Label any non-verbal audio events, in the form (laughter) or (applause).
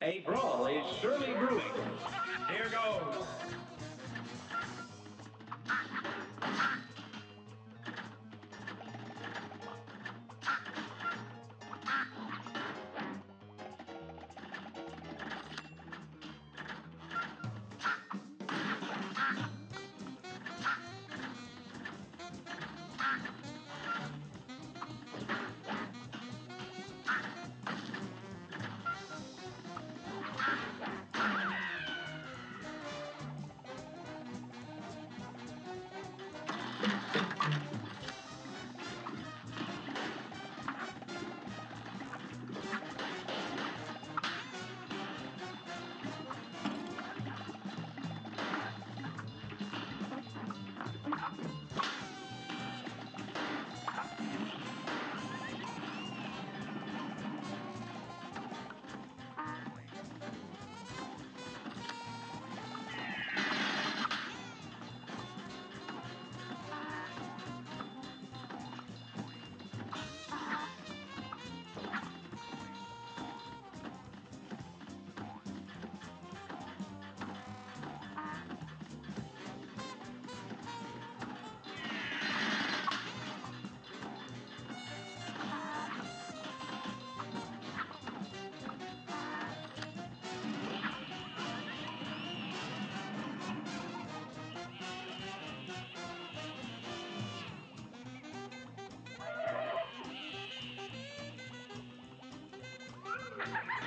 A brawl is surely brewing. Here goes. Ha ha ha! (laughs)